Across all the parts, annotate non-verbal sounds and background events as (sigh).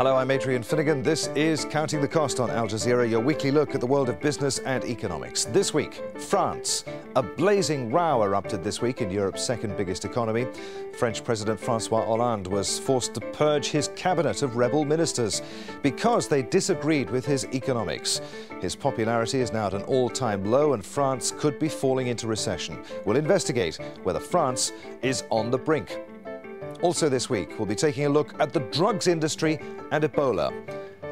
Hello, I'm Adrian Finighan. This is Counting the Cost on Al Jazeera, your weekly look at the world of business and economics. This week, France. A blazing row erupted this week in Europe's second biggest economy. French President Francois Hollande was forced to purge his cabinet of rebel ministers because they disagreed with his economics. His popularity is now at an all-time low and France could be falling into recession. We'll investigate whether France is on the brink. Also this week, we'll be taking a look at the drugs industry and Ebola.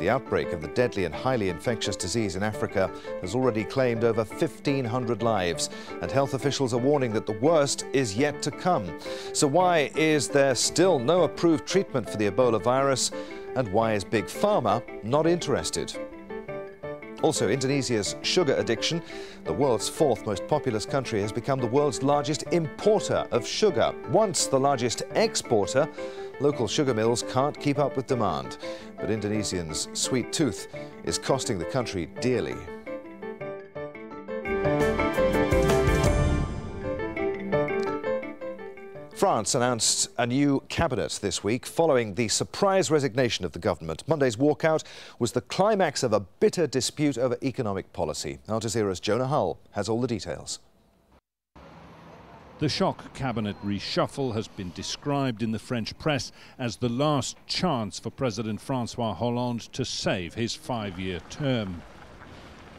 The outbreak of the deadly and highly infectious disease in Africa has already claimed over 1,500 lives, and health officials are warning that the worst is yet to come. So why is there still no approved treatment for the Ebola virus, and why is Big Pharma not interested? Also, Indonesia's sugar addiction, the world's fourth most populous country, has become the world's largest importer of sugar. Once the largest exporter, local sugar mills can't keep up with demand. But Indonesians' sweet tooth is costing the country dearly. France announced a new cabinet this week following the surprise resignation of the government. Monday's walkout was the climax of a bitter dispute over economic policy. Al Jazeera's Jonah Hull has all the details. The shock cabinet reshuffle has been described in the French press as the last chance for President Francois Hollande to save his five-year term.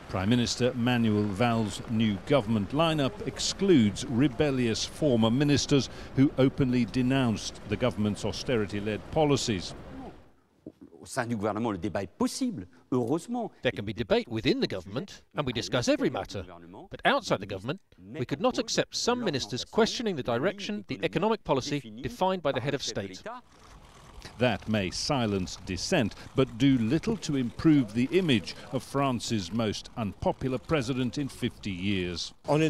Prime Minister Manuel Valls' new government lineup excludes rebellious former ministers who openly denounced the government's austerity-led policies. There can be debate within the government, and we discuss every matter. But outside the government, we could not accept some ministers questioning the direction, the economic policy defined by the head of state. That may silence dissent, but do little to improve the image of France's most unpopular president in 50 years. When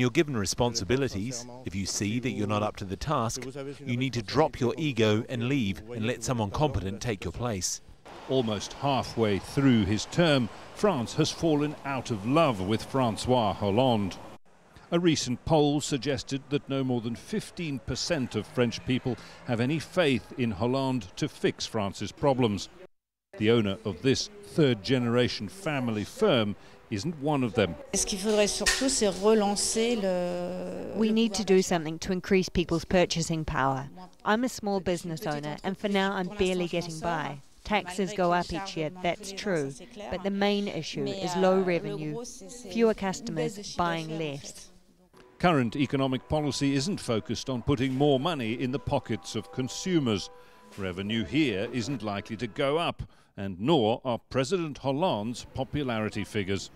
you're given responsibilities, if you see that you're not up to the task, you need to drop your ego and leave and let someone competent take your place. Almost halfway through his term, France has fallen out of love with Francois Hollande. A recent poll suggested that no more than 15% of French people have any faith in Hollande to fix France's problems. The owner of this third generation family firm isn't one of them. We need to do something to increase people's purchasing power. I'm a small business owner, and for now I'm barely getting by. Taxes go up each year, that's true. But the main issue is low revenue, fewer customers buying less. Current economic policy isn't focused on putting more money in the pockets of consumers. Revenue here isn't likely to go up, and nor are President Hollande's popularity figures.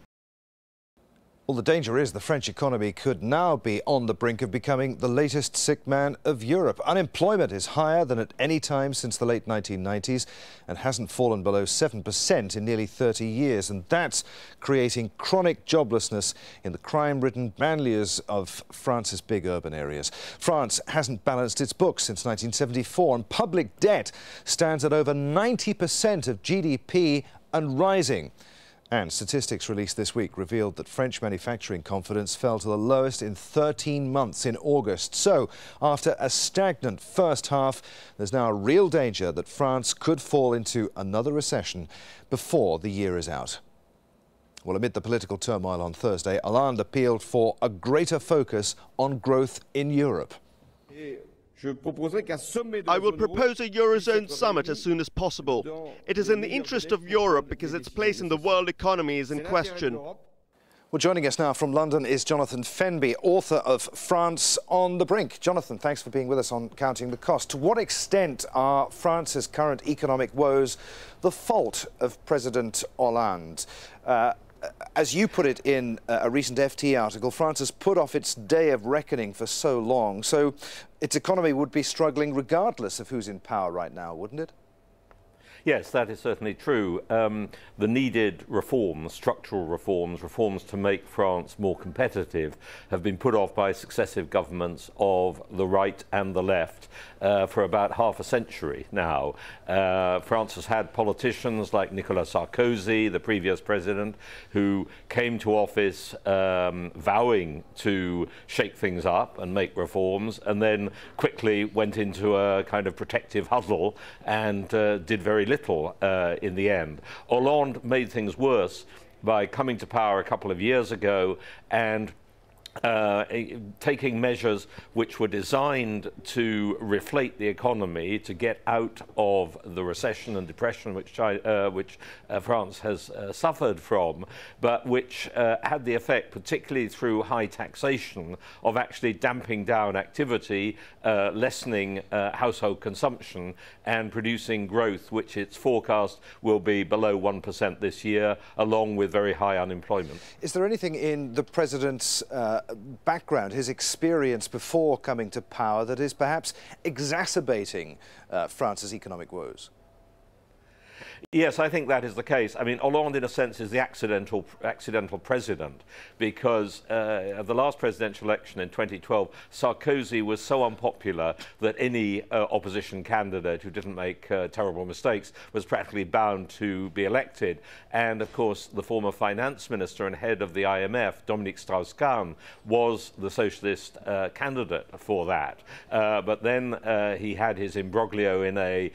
Well, the danger is the French economy could now be on the brink of becoming the latest sick man of Europe. Unemployment is higher than at any time since the late 1990s and hasn't fallen below 7% in nearly 30 years. And that's creating chronic joblessness in the crime-ridden banlieues of France's big urban areas. France hasn't balanced its books since 1974 and public debt stands at over 90% of GDP and rising. And statistics released this week revealed that French manufacturing confidence fell to the lowest in 13 months in August. So, after a stagnant first half, there's now a real danger that France could fall into another recession before the year is out. Well, amid the political turmoil on Thursday, Hollande appealed for a greater focus on growth in Europe. I will propose a Eurozone summit as soon as possible. It is in the interest of Europe because its place in the world economy is in question. Well, joining us now from London is Jonathan Fenby, author of France on the Brink. Jonathan, thanks for being with us on Counting the Cost. To what extent are France's current economic woes the fault of President Hollande? Uh, Uh, as you put it in uh, a recent FT article, France has put off its day of reckoning for so long, so its economy would be struggling regardless of who's in power right now, wouldn't it? Yes, that is certainly true. Um, the needed reforms, structural reforms, reforms to make France more competitive, have been put off by successive governments of the right and the left uh, for about half a century now. Uh, France has had politicians like Nicolas Sarkozy, the previous president, who came to office um, vowing to shake things up and make reforms, and then quickly went into a kind of protective huddle and uh, did very little uh, in the end. Hollande made things worse by coming to power a couple of years ago and uh, taking measures which were designed to reflate the economy, to get out of the recession and depression which, China, uh, which uh, France has uh, suffered from, but which uh, had the effect, particularly through high taxation, of actually damping down activity, lessening household consumption, and producing growth, which its forecast will be below 1% this year, along with very high unemployment. Is there anything in the president's background, his experience before coming to power that is perhaps exacerbating uh, France's economic woes? Yes, I think that is the case. I mean, Hollande, in a sense, is the accidental accidental president because uh, of the last presidential election in 2012, Sarkozy was so unpopular that any uh, opposition candidate who didn't make uh, terrible mistakes was practically bound to be elected. And of course, the former finance minister and head of the IMF, Dominique Strauss-Kahn, was the socialist uh, candidate for that. Uh, but then uh, he had his imbroglio in a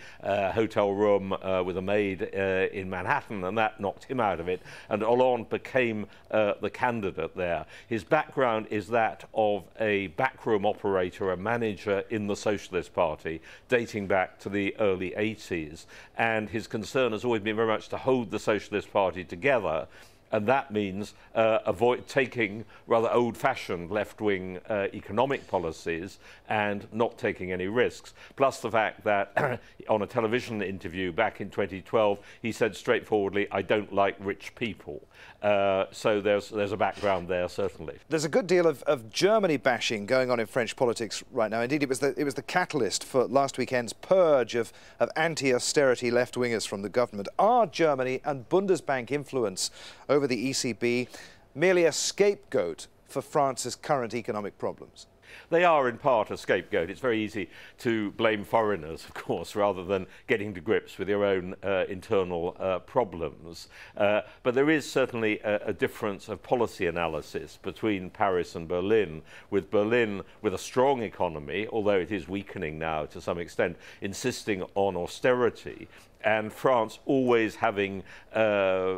hotel room with a maid uh, in Manhattan, and that knocked him out of it. And Hollande became uh, the candidate there. His background is that of a backroom operator, a manager in the Socialist Party, dating back to the early 80s. And his concern has always been very much to hold the Socialist Party together and that means uh, avoid taking rather old-fashioned left-wing uh, economic policies and not taking any risks. Plus the fact that (clears throat) on a television interview back in 2012, he said straightforwardly, "I don't like rich people." Uh, so there's there's a background there certainly. There's a good deal of, of Germany bashing going on in French politics right now. Indeed, it was the it was the catalyst for last weekend's purge of, of anti-austerity left-wingers from the government. Are Germany and Bundesbank influence over the ECB merely a scapegoat for France's current economic problems? They are in part a scapegoat. It's very easy to blame foreigners, of course, rather than getting to grips with your own uh, internal uh, problems. Uh, but there is certainly a, a, difference of policy analysis between Paris and Berlin, with Berlin with a strong economy, although it is weakening now to some extent, insisting on austerity and France always having uh,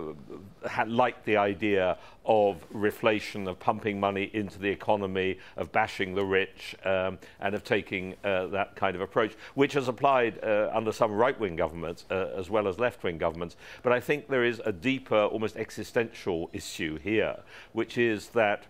had liked the idea of reflation, of pumping money into the economy, of bashing the rich, um, and of taking uh, that kind of approach, which has applied uh, under some right wing governments uh, as well as left wing governments. But I think there is a deeper, almost existential issue here, which is that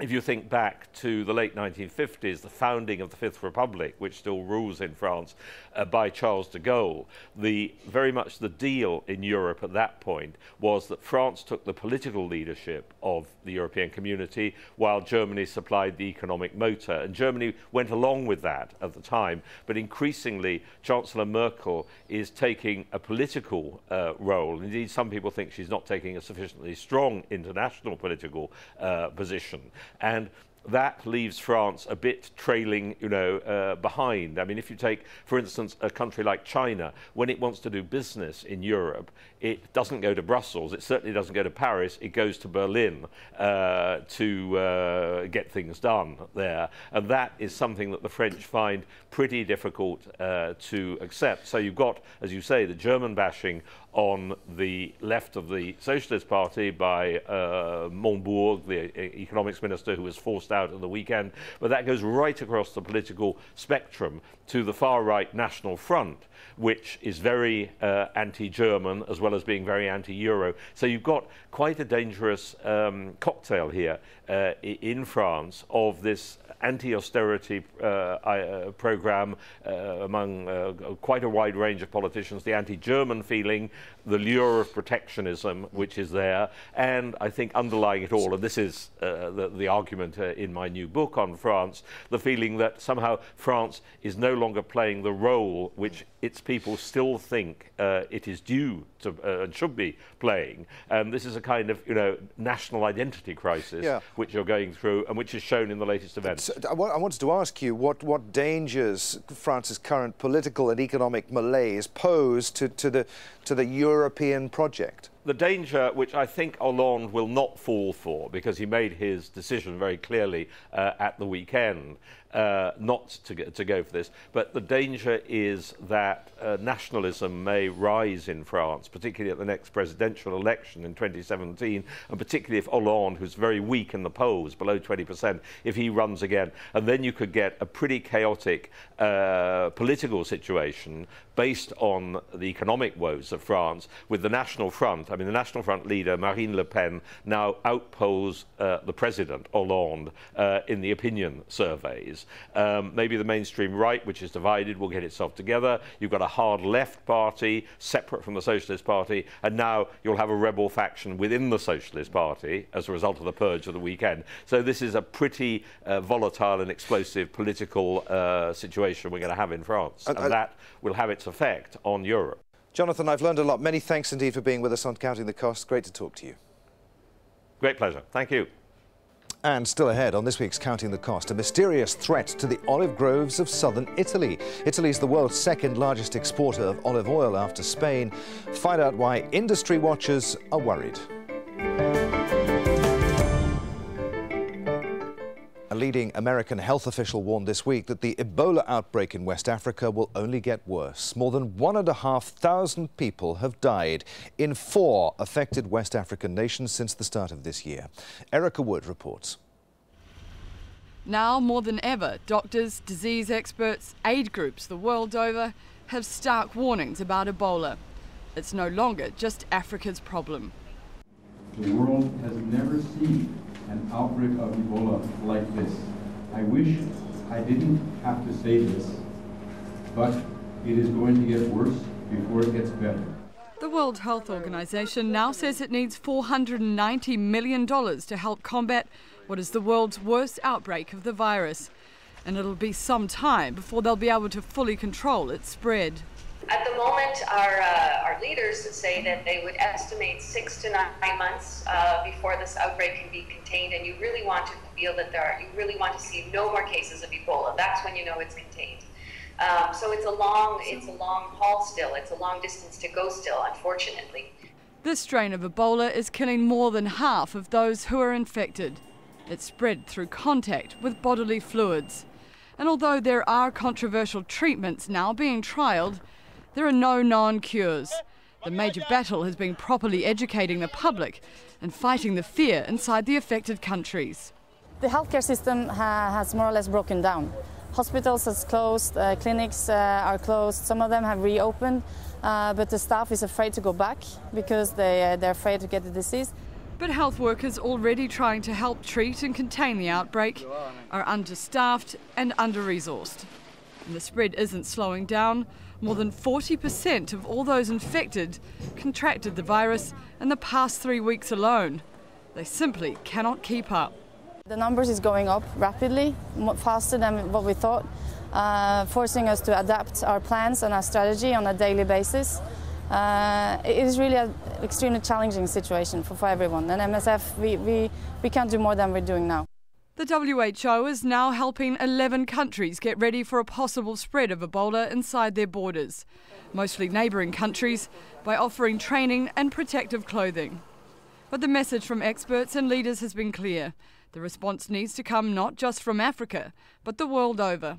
if you think back to the late 1950s, the founding of the Fifth Republic, which still rules in France, uh, by Charles de Gaulle, the, very much the deal in Europe at that point was that France took the political leadership of the European community while Germany supplied the economic motor. And Germany went along with that at the time, but increasingly, Chancellor Merkel is taking a political uh, role. Indeed, some people think she's not taking a sufficiently strong international political uh, position. And that leaves France a bit trailing, you know, uh, behind. I mean, if you take, for instance, a country like China, when it wants to do business in Europe, it doesn't go to Brussels. It certainly doesn't go to Paris. It goes to Berlin uh, to uh, get things done there, and that is something that the French find pretty difficult uh, to accept. So you've got, as you say, the German bashing on the left of the Socialist Party by uh, Montebourg, the economics minister who was forced out at the weekend. But that goes right across the political spectrum to the far right National Front, which is very uh, anti German as well as being very anti-euro. So you've got quite a dangerous um, cocktail here in France of this anti-austerity uh, uh, program uh, among uh, quite a wide range of politicians, the anti-German feeling, the lure of protectionism, which is there, and I think underlying it all, and this is uh, the, the, argument in my new book on France, the feeling that somehow France is no longer playing the role which its people still think it is due to and should be playing. And this is a kind of you know national identity crisis yeah. Which you're going through, and which is shown in the latest events. So, I wanted to ask you what, what dangers France's current political and economic malaise pose to, to, the, to the European project the danger which I think Hollande will not fall for because he made his decision very clearly uh, at the weekend uh, not to, to go for this. But the danger is that uh, nationalism may rise in France, particularly at the next presidential election in 2017, and particularly if Hollande, who's very weak in the polls, below 20%, if he runs again. And then you could get a pretty chaotic uh, political situation based on the economic woes of France with the National Front. I mean, the National Front leader, Marine Le Pen, now outpolls uh, the president, Hollande, uh, in the opinion surveys. Um, maybe the mainstream right, which is divided, will get itself together. You've got a hard left party, separate from the Socialist Party, and now you'll have a rebel faction within the Socialist Party as a result of the purge of the weekend. So this is a pretty uh, volatile and explosive political uh, situation we're going to have in France, and, and that will have its effect on Europe. Jonathan, I've learned a lot. Many thanks indeed for being with us on Counting the Cost. Great to talk to you. Great pleasure. Thank you. And still ahead on this week's Counting the Cost, a mysterious threat to the olive groves of southern Italy. Italy is the world's second largest exporter of olive oil after Spain. Find out why industry watchers are worried. Leading American health official warned this week that the Ebola outbreak in West Africa will only get worse. More than 1,500 people have died in four affected West African nations since the start of this year. Erica Wood reports. Now, more than ever, doctors, disease experts, aid groups the world over have stark warnings about Ebola. It's no longer just Africa's problem. The world has never seen an outbreak of Ebola like this. I wish I didn't have to say this, but it is going to get worse before it gets better. The World Health Organization now says it needs $490 million to help combat what is the world's worst outbreak of the virus. And it'll be some time before they'll be able to fully control its spread. At the moment, our, uh, our leaders say that they would estimate six to nine months uh, before this outbreak can be contained, and you really want to feel that there are, you really want to see no more cases of Ebola. That's when you know it's contained. Um, so it's a long, it's a long haul still. It's a long distance to go still, unfortunately. This strain of Ebola is killing more than half of those who are infected. It's spread through contact with bodily fluids. And although there are controversial treatments now being trialled, there are no known cures. The major battle has been properly educating the public and fighting the fear inside the affected countries. The healthcare system ha has more or less broken down. Hospitals have closed, uh, clinics uh, are closed, some of them have reopened, uh, but the staff is afraid to go back because they, uh, they're afraid to get the disease. But health workers already trying to help treat and contain the outbreak are understaffed and under resourced. And the spread isn't slowing down. More than 40% of all those infected contracted the virus in the past three weeks alone. They simply cannot keep up. The numbers is going up rapidly, faster than what we thought, uh, forcing us to adapt our plans and our strategy on a daily basis. Uh, it is really an extremely challenging situation for, for everyone. And MSF, we, we, we can't do more than we're doing now. The WHO is now helping 11 countries get ready for a possible spread of Ebola inside their borders, mostly neighbouring countries, by offering training and protective clothing. But the message from experts and leaders has been clear. The response needs to come not just from Africa, but the world over.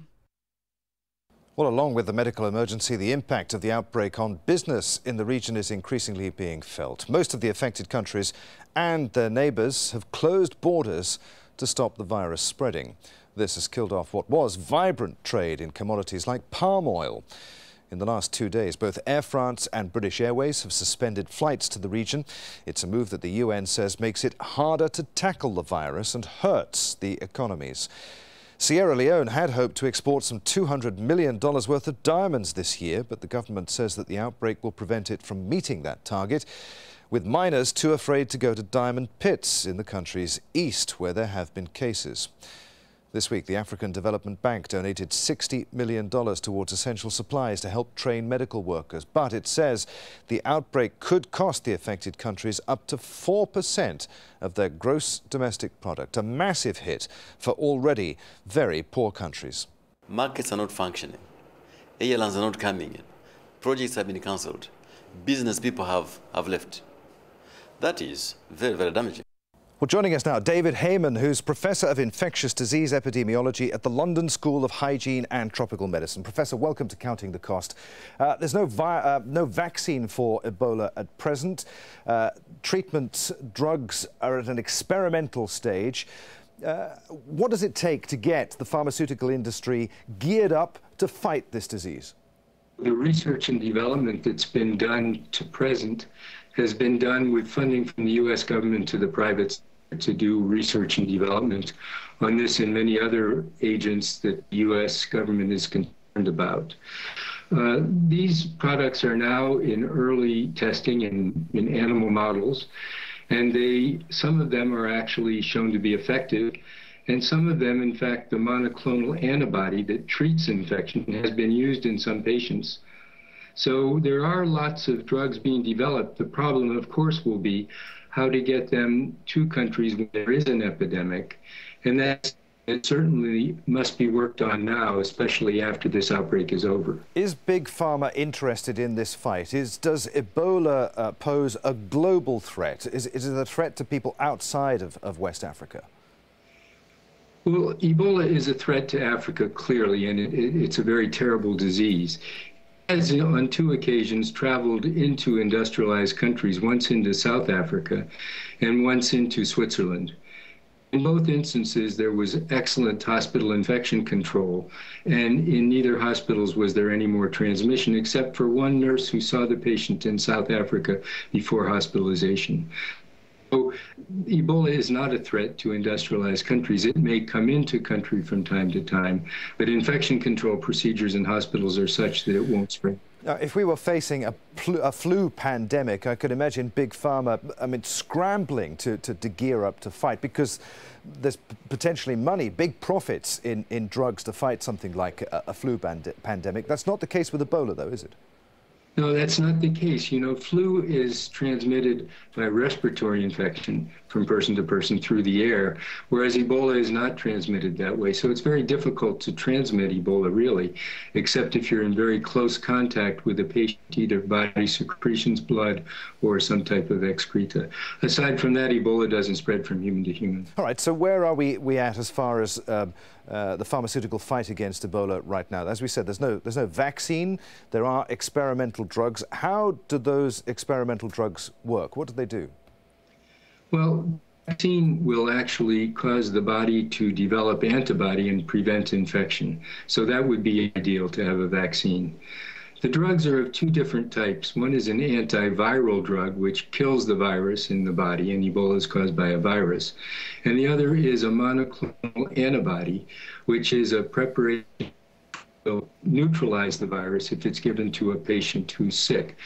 Well, along with the medical emergency, the impact of the outbreak on business in the region is increasingly being felt. Most of the affected countries and their neighbours have closed borders to stop the virus spreading. This has killed off what was vibrant trade in commodities like palm oil. In the last two days, both Air France and British Airways have suspended flights to the region. It's a move that the UN says makes it harder to tackle the virus and hurts the economies. Sierra Leone had hoped to export some $200 million worth of diamonds this year, but the government says that the outbreak will prevent it from meeting that target, with miners too afraid to go to diamond pits in the country's east, where there have been cases. This week, the African Development Bank donated $60 million towards essential supplies to help train medical workers. But it says the outbreak could cost the affected countries up to 4% of their gross domestic product, a massive hit for already very poor countries. Markets are not functioning. Airlines are not coming in. Projects have been cancelled. Business people have, have left. That is very, very damaging. Well, joining us now, David Heymann, who's Professor of Infectious Disease Epidemiology at the London School of Hygiene and Tropical Medicine. Professor, welcome to Counting the Cost. Uh, there's no, uh, no vaccine for Ebola at present. Uh, treatment drugs are at an experimental stage. Uh, what does it take to get the pharmaceutical industry geared up to fight this disease? The research and development that's been done to present has been done with funding from the U.S. government to the private sector to do research and development on this and many other agents that the U.S. government is concerned about. Uh, these products are now in early testing in, in animal models, and they some of them are actually shown to be effective, and some of them, in fact, the monoclonal antibody that treats infection has been used in some patients so there are lots of drugs being developed. The problem, of course, will be how to get them to countries where there is an epidemic. And that it certainly must be worked on now, especially after this outbreak is over. Is Big Pharma interested in this fight? Is, does Ebola uh, pose a global threat? Is, is it a threat to people outside of, of West Africa? Well, Ebola is a threat to Africa, clearly, and it, it, it's a very terrible disease has on two occasions traveled into industrialized countries, once into South Africa and once into Switzerland. In both instances, there was excellent hospital infection control, and in neither hospitals was there any more transmission, except for one nurse who saw the patient in South Africa before hospitalization. So Ebola is not a threat to industrialized countries. It may come into country from time to time, but infection control procedures in hospitals are such that it won't spread. If we were facing a, a, flu pandemic, I could imagine Big Pharma, I mean, scrambling to, to, to gear up to fight because there's potentially money, big profits in, in drugs to fight something like a, a flu pandemic. That's not the case with Ebola, though, is it? No, that's not the case. You know, flu is transmitted by respiratory infection from person to person through the air, whereas Ebola is not transmitted that way. So it's very difficult to transmit Ebola, really, except if you're in very close contact with a patient, either body secretions, blood, or some type of excreta. Aside from that, Ebola doesn't spread from human to human. All right, so where are we, we at as far as um, uh, the pharmaceutical fight against Ebola right now? As we said, there's no, there's no vaccine, there are experimental drugs. How do those experimental drugs work? What do they do? Well, vaccine will actually cause the body to develop antibody and prevent infection. So that would be ideal to have a vaccine. The drugs are of two different types. One is an antiviral drug, which kills the virus in the body, and Ebola is caused by a virus. And the other is a monoclonal antibody, which is a preparation to neutralize the virus if it's given to a patient who's sick.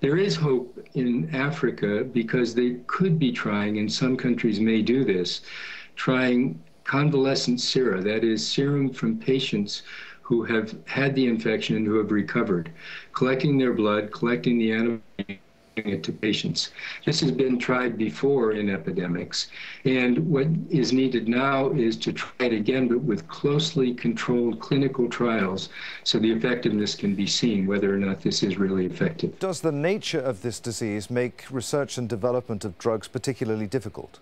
There is hope in Africa because they could be trying, and some countries may do this, trying convalescent sera, that is, serum from patients who have had the infection and who have recovered, collecting their blood, collecting the antibodies it to patients. This has been tried before in epidemics. And what is needed now is to try it again, but with closely controlled clinical trials so the effectiveness can be seen whether or not this is really effective. Does the nature of this disease make research and development of drugs particularly difficult?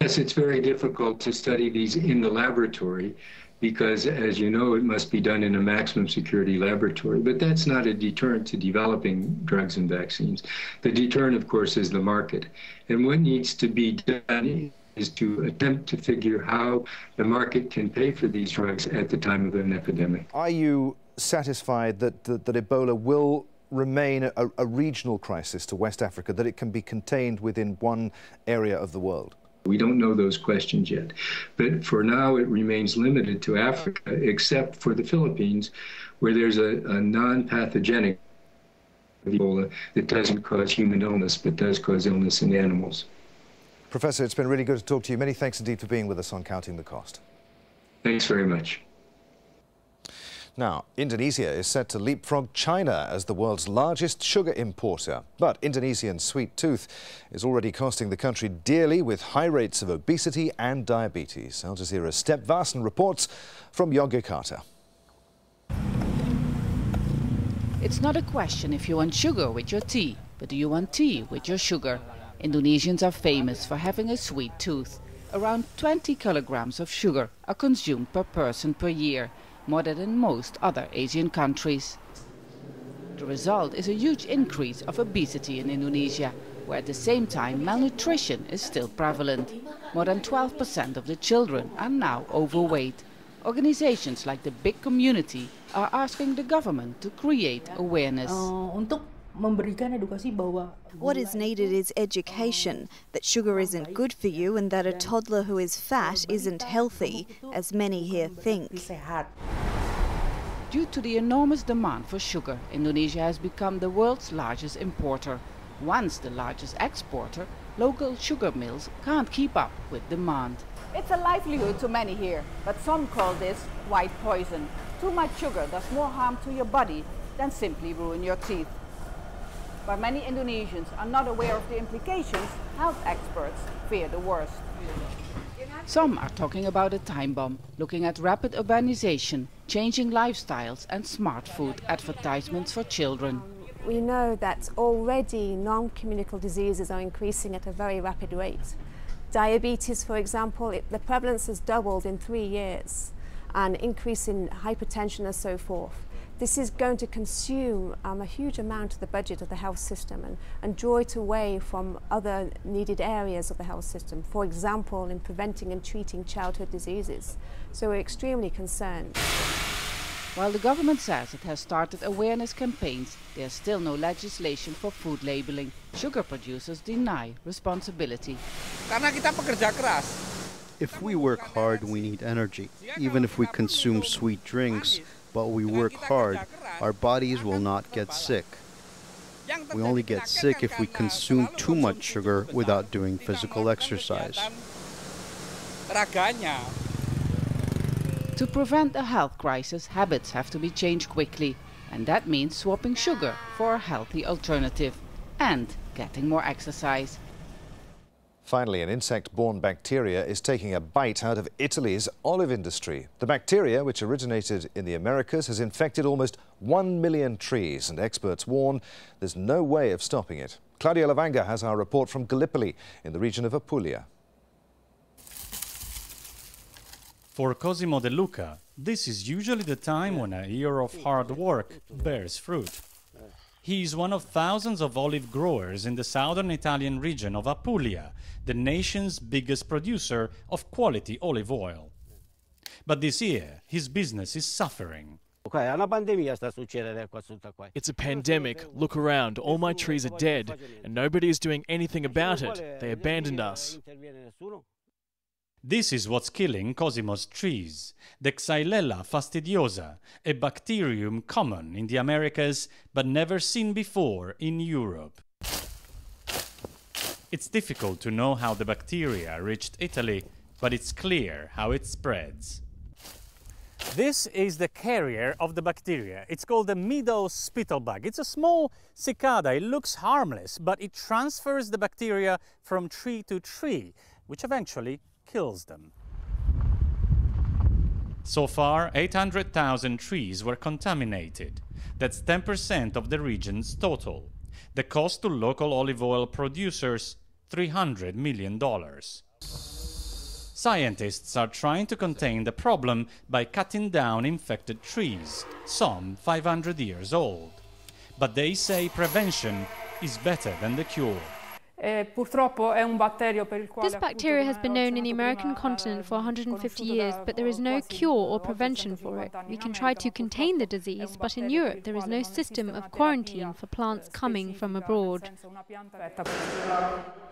Yes, it's very difficult to study these in the laboratory because, as you know, it must be done in a maximum security laboratory. But that's not a deterrent to developing drugs and vaccines. The deterrent, of course, is the market. And what needs to be done is to attempt to figure how the market can pay for these drugs at the time of an epidemic. Are you satisfied that, that, that Ebola will remain a, a regional crisis to West Africa, that it can be contained within one area of the world? We don't know those questions yet. But for now, it remains limited to Africa, except for the Philippines, where there's a, a non pathogenic Ebola that doesn't cause human illness, but does cause illness in animals. Professor, it's been really good to talk to you. Many thanks indeed for being with us on Counting the Cost. Thanks very much. Now, Indonesia is set to leapfrog China as the world's largest sugar importer. But Indonesian sweet tooth is already costing the country dearly with high rates of obesity and diabetes. Al Jazeera's Step Vaessen reports from Yogyakarta. It's not a question if you want sugar with your tea, but do you want tea with your sugar? Indonesians are famous for having a sweet tooth. Around 20 kilograms of sugar are consumed per person per year more than in most other Asian countries. The result is a huge increase of obesity in Indonesia, where at the same time malnutrition is still prevalent. More than 12% of the children are now overweight. Organizations like the Big Community are asking the government to create awareness. Uh, memberikan edukasi bahwa what is needed is education that sugar isn't good for you and that a toddler who is fat isn't healthy, as many here think. Due to the enormous demand for sugar, Indonesia has become the world's largest importer. Once the largest exporter, local sugar mills can't keep up with demand. It's a livelihood to many here, but some call this white poison. Too much sugar does more harm to your body than simply ruin your teeth. While many Indonesians are not aware of the implications, health experts fear the worst. Some are talking about a time bomb, looking at rapid urbanization, changing lifestyles and smart food advertisements for children. We know that already non-communicable diseases are increasing at a very rapid rate. Diabetes, for example, it, the prevalence has doubled in three years, and increase in hypertension and so forth this is going to consume um, a huge amount of the budget of the health system and, and draw it away from other needed areas of the health system, for example, in preventing and treating childhood diseases. So we're extremely concerned. While the government says it has started awareness campaigns, there's still no legislation for food labeling. Sugar producers deny responsibility. If we work hard, we need energy. Even if we consume sweet drinks, but we work hard, our bodies will not get sick. We only get sick if we consume too much sugar without doing physical exercise. To prevent a health crisis, habits have to be changed quickly, and that means swapping sugar for a healthy alternative and getting more exercise. Finally, an insect-borne bacteria is taking a bite out of Italy's olive industry. The bacteria, which originated in the Americas, has infected almost one million trees, and experts warn there's no way of stopping it. Claudia Lavanga has our report from Gallipoli in the region of Apulia. For Cosimo De Luca, this is usually the time when a year of hard work bears fruit. He is one of thousands of olive growers in the southern Italian region of Apulia, the nation's biggest producer of quality olive oil. But this year, his business is suffering. It's a pandemic. Look around. All my trees are dead, and nobody is doing anything about it. They abandoned us. This is what's killing Cosimo's trees, the Xylella fastidiosa, a bacterium common in the Americas but never seen before in Europe. It's difficult to know how the bacteria reached Italy, but it's clear how it spreads. This is the carrier of the bacteria. It's called the meadow spittlebug. It's a small cicada. It looks harmless, but it transfers the bacteria from tree to tree, which eventually kills them. So far, 800,000 trees were contaminated. That's 10% of the region's total. The cost to local olive oil producers $300 million. Scientists are trying to contain the problem by cutting down infected trees, some 500 years old. But they say prevention is better than the cure. Eh, this bacteria has been known in the American continent for 150 years, but there is no cure or prevention for it. We can try to contain the disease, but in Europe there is no system of quarantine for plants coming from abroad.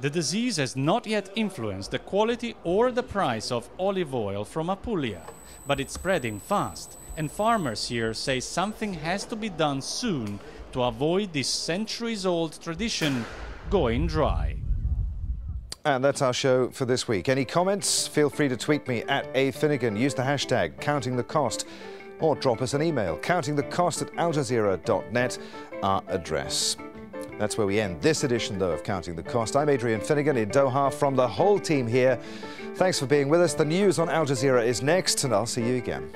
The disease has not yet influenced the quality or the price of olive oil from Apulia, but it's spreading fast, and farmers here say something has to be done soon to avoid this centuries old tradition going dry. And that's our show for this week. Any comments? Feel free to tweet me at A Finighan. Use the hashtag counting the cost or drop us an email. Counting the cost at aljazeera.net, our address. That's where we end this edition, though, of Counting the Cost. I'm Adrian Finighan in Doha from the whole team here. Thanks for being with us. The news on Al Jazeera is next, and I'll see you again.